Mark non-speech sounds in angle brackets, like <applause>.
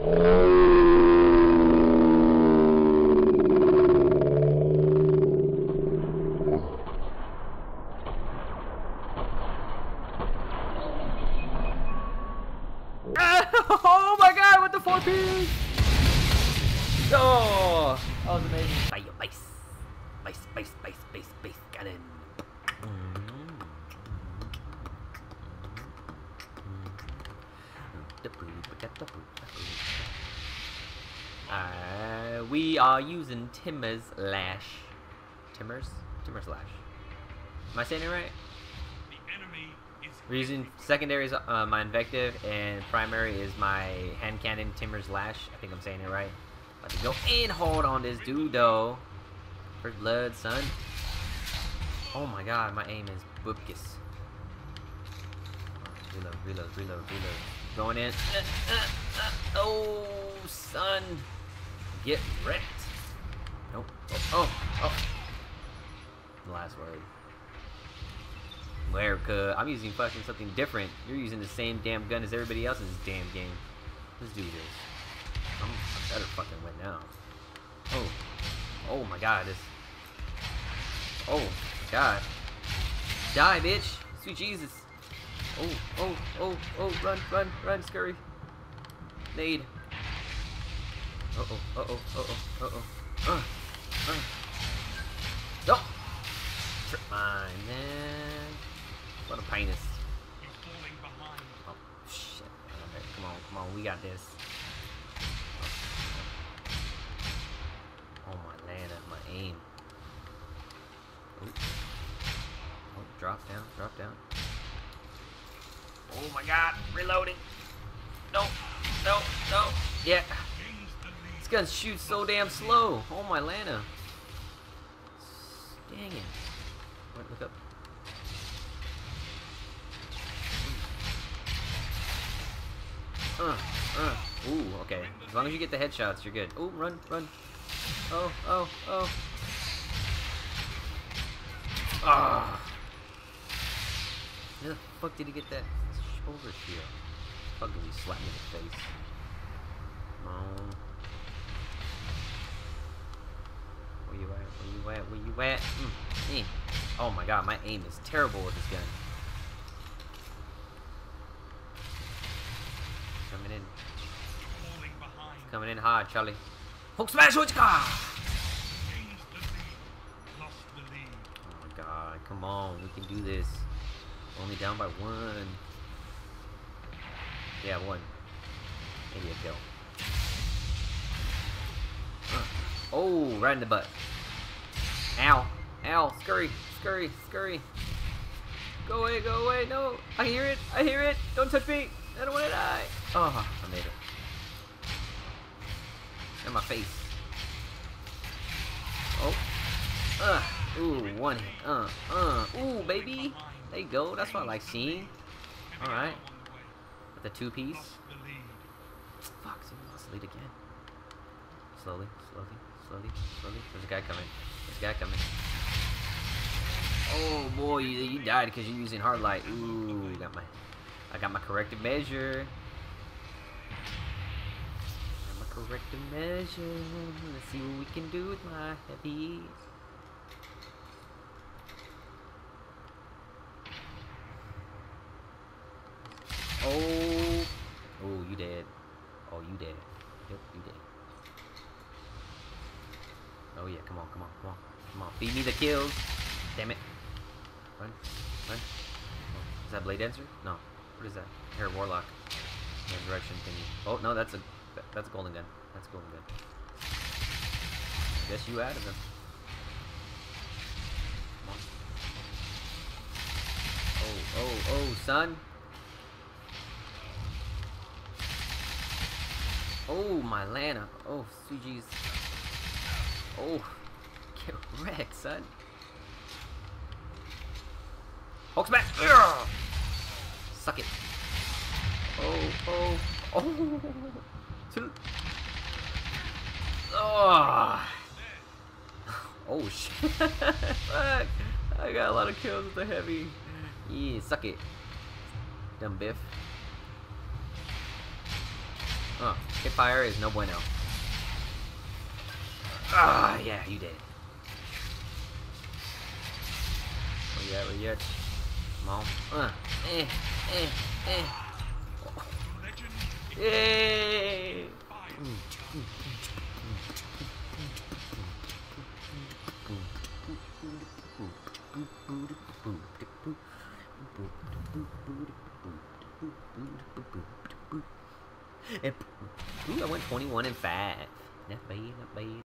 <laughs> oh my god, with the four P's! Oh, base, cannon. Mm-hmm. Uh, we are using Timur's Lash. Timur's? Timur's Lash. Am I saying it right? We're using secondary is uh, my invective and primary is my hand cannon Timur's Lash. I think I'm saying it right. About to go in hold on this dude though. First blood, son. Oh my god, my aim is boopkis. Reload, reload, reload, reload. Going in. Uh, uh, uh, oh, son. Get wrecked. Nope. Oh, oh, oh. The last word. America. I'm using fucking something different. You're using the same damn gun as everybody else in this damn game. Let's do this. I'm, I better fucking win now. Oh. Oh my god, this. Oh, god. Die, bitch. Sweet Jesus. Oh, oh, oh, oh, run, run, run, scurry. Nade. Uh oh, uh oh, uh uh. No! Trip mine, man. What a penis. you're falling behind. Oh, shit. Okay, come on, come on, we got this. Oh, my Lana, my aim. Ooh. Oh, drop down, drop down. Oh my god, reloading. No, no, no. Yeah. This gun shoots so damn slow. Oh my Lana. Dang it. Wait, look up. Uh, uh. Ooh, okay. As long as you get the headshots, you're good. Ooh, run, run. Oh, oh, oh. Ah. Where the fuck did he get that shoulder here. Did slap me in the face? Oh. Where you at? Where you at? Where you at? Mm. eh. Oh my god, my aim is terrible with this gun. Coming in. Coming in hard, Charlie. Hulk smash which car? Gains the lead. Lost the lead. Oh my god, come on, we can do this. Only down by one. Yeah, one. Maybe a kill. Oh, right in the butt. Ow. Ow. Scurry. Scurry. Scurry. Go away. Go away. No. I hear it. I hear it. Don't touch me. I don't want to die. Oh, I made it. In my face. Oh. Uh. Ooh, one. Uh. Uh. Ooh, baby. There you go. That's what I like seeing. Alright. With the two piece. Fuck, so we lost the lead again. Slowly, slowly, slowly, slowly. There's a guy coming. There's a guy coming. Oh boy, you, you died because you're using hard light. Ooh, got my, I got my corrective measure. I got my corrective measure. Let's see what we can do with my heavy. Oh, oh, you dead. Oh, you dead. Yep, you dead. Oh yeah, come on, come on, come on, come on. Feed me the kills. Damn it. Run, run. Oh, is that Blade Dancer? No. What is that? Hair Warlock. Resurrection thingy. Oh no, that's a that's a golden gun. That's a golden gun. I Guess you added them. Oh, oh, oh, son. Oh, my Lana. Oh, jeez. Oh, get wrecked, son. Hulk smash! Ugh! Suck it. Oh, oh, oh. <laughs> Two. Oh. Oh, shit. <laughs> Fuck. I got a lot of kills with the heavy. Yeah, suck it. Dumb biff. Oh, hip fire is no bueno. Ah, yeah, you did. Where you at? Where you? Come on. Uh, eh, eh, eh. Legend Yay! And, ooh, I went 21 and 5. Not bad, not bad.